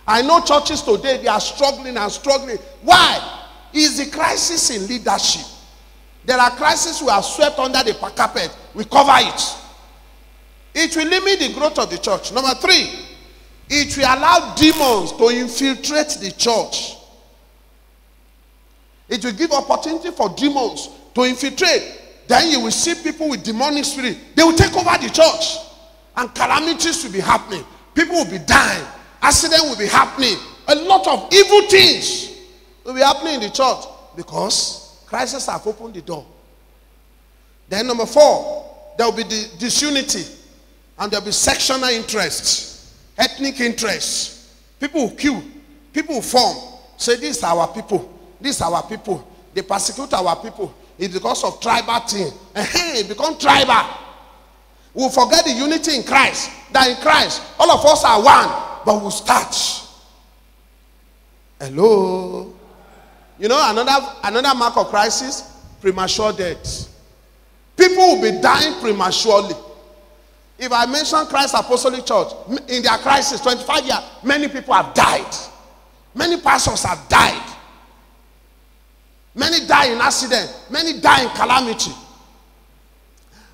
I know churches today, they are struggling and struggling. Why? Is the crisis in leadership. There are crises we have swept under the carpet. We cover it. It will limit the growth of the church. Number three, it will allow demons to infiltrate the church. It will give opportunity for demons to infiltrate. Then you will see people with demonic spirit. They will take over the church. And calamities will be happening. People will be dying. Accident will be happening. A lot of evil things will be happening in the church because crisis have opened the door. Then number four, there will be the disunity and there will be sectional interests, ethnic interests. People will kill, people will form. Say, this is our people. This is our people. They persecute our people. It's because of tribal thing. And hey, become tribal. We'll forget the unity in Christ. That in Christ, all of us are one, but we'll start. Hello. You know another another mark of crisis? Premature death. People will be dying prematurely. If I mention Christ Apostolic Church, in their crisis, 25 years, many people have died. Many pastors have died. Many die in accident. Many die in calamity.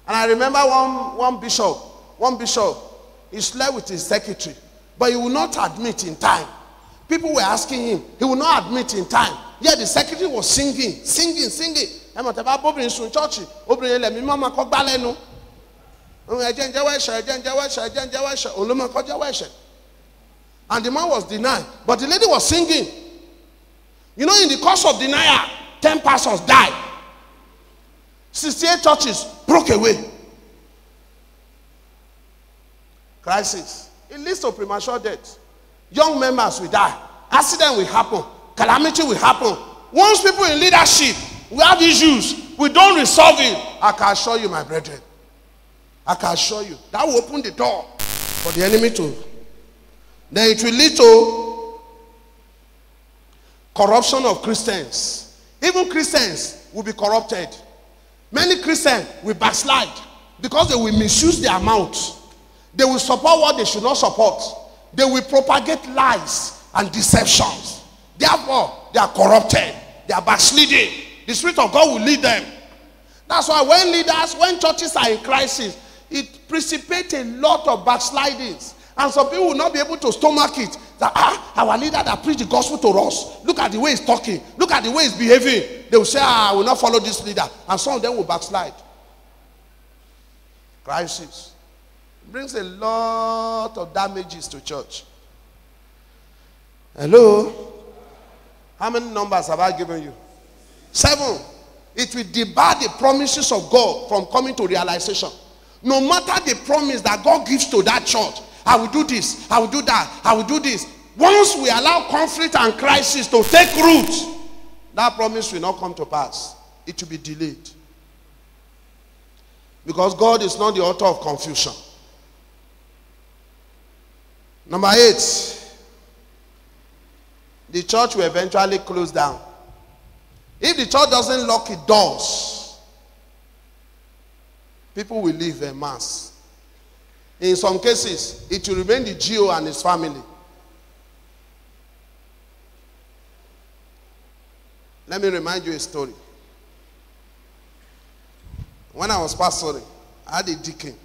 And I remember one, one bishop, one bishop, he slept with his secretary, but he would not admit in time. People were asking him, he would not admit in time. Yet the secretary was singing, singing, singing. ẹ mọ̀ tẹ́fà bóbìnrin sùn chọ́ọ̀chì obìnrin ilẹ̀ mímọ́ máa kọ́ gbá lẹ́nu ẹ̀jẹ̀ ń jẹ́wọ́ ẹ̀ṣẹ̀ ẹ̀jẹ̀ ń jẹ́wọ́ ẹ̀ṣẹ̀ ẹ̀jẹ̀ ń jẹ́wọ́ ẹ̀ṣẹ̀. Òun ló máa kọ́ jẹ́wọ́ ẹ̀ṣẹ̀. And the man was denied but the lady was singing. You know in the course of denial ten pastors died. Sixty-eight churches broke away. Crisis. It leads to premature death young members will die. Accident will happen calamity will happen. Once people in leadership we have issues we don't resolve it. I can assure you my brethren i can assure you that will open the door for the enemy to then it will lead to corruption of christians. Even christians will be corrupted. Many christians will backslide because they will misuse their mouth. They will support what they should not support. They will propagate lies and deceptions therefore they are corrupted, they are backsliding. The Spirit of God will lead them. That's why when leaders, when churches are in crisis, it precipitates a lot of backslidings. And some people will not be able to stomach it. That ah, our leader that preached the gospel to us. Look at the way he's talking. Look at the way he's behaving. They will say, ah, I will not follow this leader. And some of them will backslide. Crisis. brings a lot of damages to church. Hello? How many numbers have I given you? Seven. It will debar the promises of God from coming to realization. No matter the promise that God gives to that church, I will do this, I will do that, I will do this. Once we allow conflict and crisis to take root, that promise will not come to pass. It will be delayed. Because God is not the author of confusion. Number eight, the church will eventually close down. If the church doesn't lock its doors, people will leave en mass. In some cases, it will remain the GO and his family. Let me remind you a story. When I was pastoring, I had a deacon.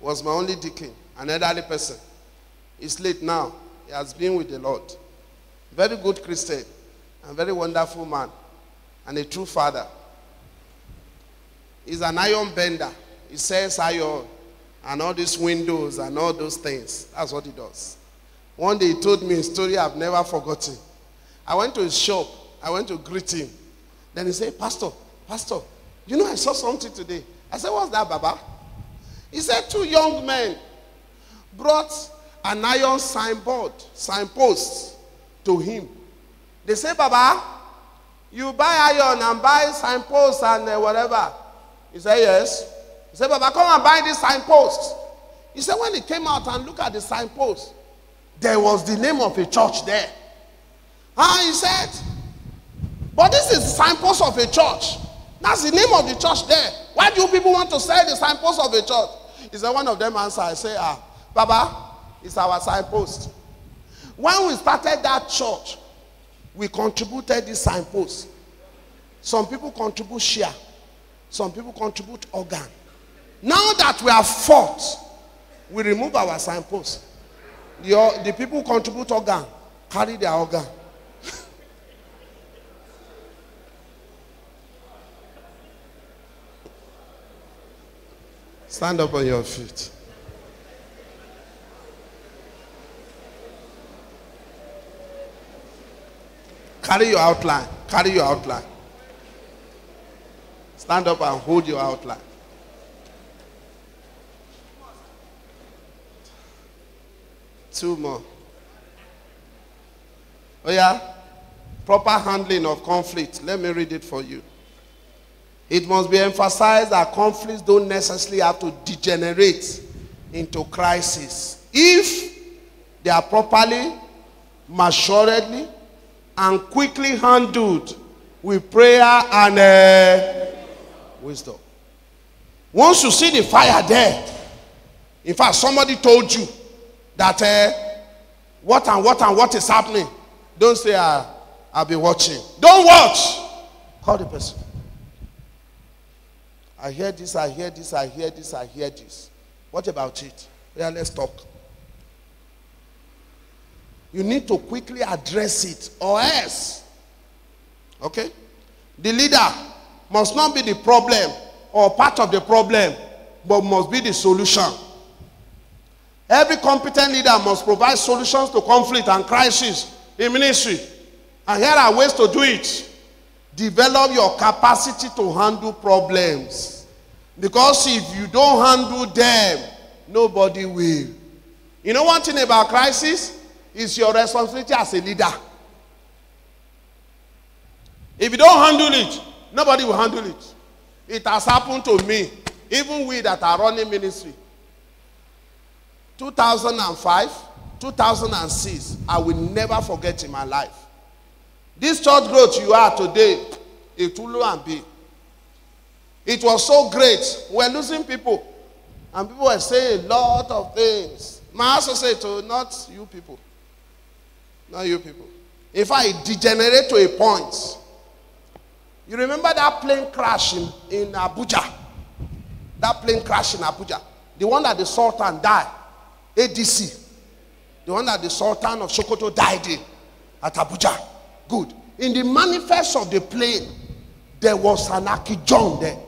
Was my only deacon, an elderly person. He's late now. He has been with the Lord. Very good Christian and very wonderful man and a true father. He's an iron bender. He says iron and all these windows and all those things. That's what he does. One day he told me a story I've never forgotten. I went to his shop. I went to greet him. Then he said, Pastor, Pastor, you know I saw something today. I said, What's that, Baba? He said, Two young men brought an iron signboard, signpost to him. They say, Baba, you buy iron and buy signpost and uh, whatever. He said, Yes. He said, Baba, come and buy this signpost. He said, when he came out and looked at the signpost, there was the name of a church there. Ah, he said, but this is the signpost of a church. That's the name of the church there. Why do you people want to sell the signpost of a church? He said, one of them answered, I say, ah, Baba, it's our signpost. When we started that church, we contributed this signpost. Some people contribute share. Some people contribute organ. Now that we have fought, we remove our signpost. The, the people contribute organ carry their organ. Stand up on your feet. Carry your outline. Carry your outline. Stand up and hold your outline. Two more. Oh, yeah? Proper handling of conflict. Let me read it for you. It must be emphasized that conflicts don't necessarily have to degenerate into crisis. If they are properly, maturedly, and quickly handled with prayer and uh, wisdom. Once you see the fire there, in fact, somebody told you that uh, what and what and what is happening. Don't say, uh, I'll be watching. Don't watch. Call the person. I hear this, I hear this, I hear this, I hear this. What about it? Yeah, let's talk. You need to quickly address it, or else. Okay? The leader must not be the problem or part of the problem, but must be the solution. Every competent leader must provide solutions to conflict and crisis in ministry. And here are ways to do it. Develop your capacity to handle problems. Because if you don't handle them, nobody will. You know one thing about crisis? It's your responsibility as a leader. If you don't handle it, nobody will handle it. It has happened to me. Even we that are running ministry. 2005, 2006, I will never forget in my life. This church growth you are today, it will and be. It was so great. We're losing people. And people were saying a lot of things. My associate, to not you people. Not you people. If I degenerate to a point, you remember that plane crash in, in Abuja? That plane crash in Abuja. The one that the Sultan died. ADC. The one that the Sultan of Sokoto died in at Abuja. Good. In the manifest of the plane, there was an Akin-John there.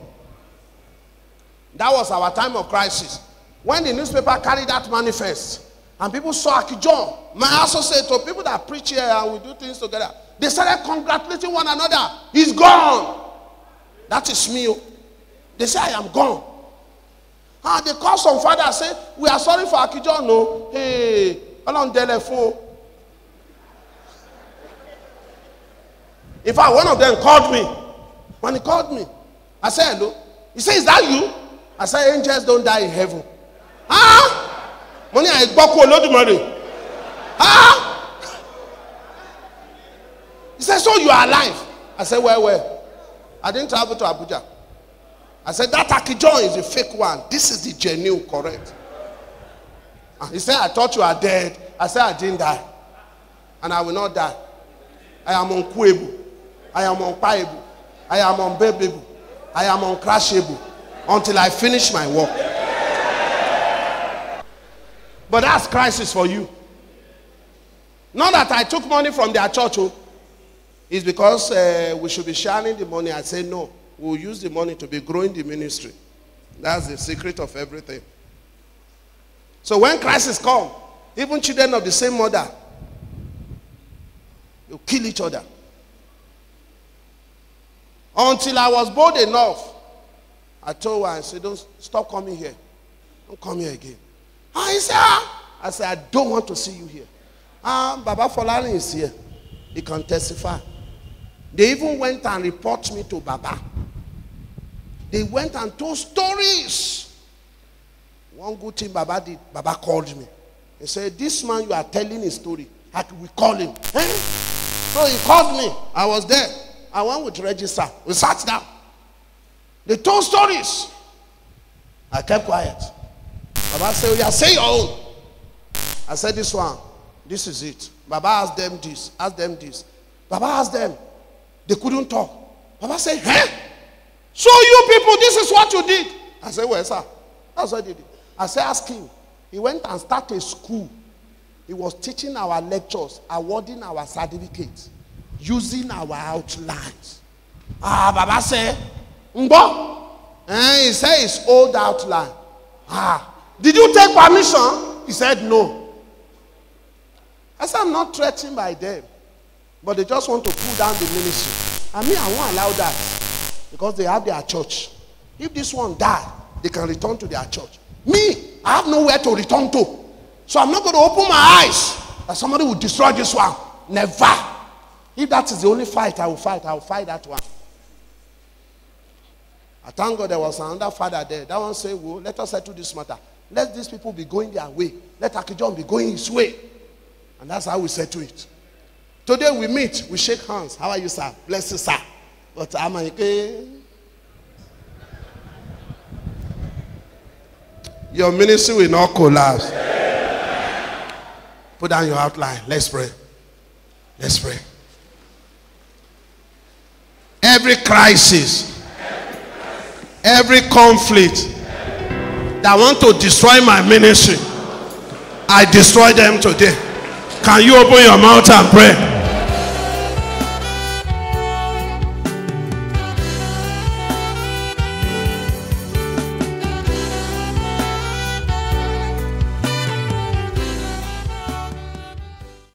That was our time of crisis. When the newspaper carried that manifest, and people saw Akin-John, my associate to people that preach here and we do things together, they started congratulating one another. He's gone. That is me. oh. They say, I am gone. Ah, they call some father and say, We are sorry for Akin-John. No. Hey, on telephone. In fact, one of them called me. When he called me, I said, Hello. He said, Is that you? I said, Angels don't die in heaven. Ah! Money I gbọ́ kú Olódùmarè. Ah! He said, So you are alive? I said, Well, well. I didn't travel to Abuja. I said, That Akijon is a fake one. This is the genuine, correct. Ah, He said, I thought you are dead. I said, I didn't die. And I will not die. I am unquenchable. I am unpayable. I am unbearable. I am uncrashable until I finish my work. But that's crisis for you. Not that I took money from their church, oh. It's because uh, we should be sharing the money. I say no. We'll use the money to be growing the ministry. That's the secret of everything. So when crisis come, even children of the same mother, you kill each other. Until I was bold enough, I told her, I said, don't stop coming here. Don't come here again. Ah, he said, ah. I said, I don't want to see you here. Ah, Baba Folani is here. He can testify. They even went and report me to Baba. They went and told stories. One good thing Baba did, Baba called me. He said, This man you are telling his story. I could we call him. So he called me. I was there. I went with register. We sat down. They told stories. I kept quiet. Baba said, oh, yeah, say your own. I said, this one, this is it. Baba asked them this, asked them this. Baba asked them. They couldn't talk. Baba said, huh? So you people, this is what you did. I said, well, sir, that's what I did. I said, ask him. He went and started a school. He was teaching our lectures, awarding our certificates, using our outlines. Ah, Baba said, Mbo. And he said his old outline. Ah, did you take permission? He said no. I said, I'm not threatened by them. But they just want to pull down the ministry. I mean, I won't allow that. Because they have their church. If this one die, they can return to their church. Me, I have nowhere to return to. So I'm not going to open my eyes that somebody will destroy this one. Never. If that is the only fight I will fight, I will fight that one. I thank God there was another father there. That one said, Well, let us settle this matter. Let these people be going their way. Let Akijon be going his way. And that's how we settle it. Today we meet, we shake hands. How are you, sir? Bless you, sir. But am I okay? Your ministry will not collapse. Put down your outline. Let's pray. Let's pray. Every crisis, every conflict that want to destroy my ministry, I destroy them today. Can you open your mouth and pray?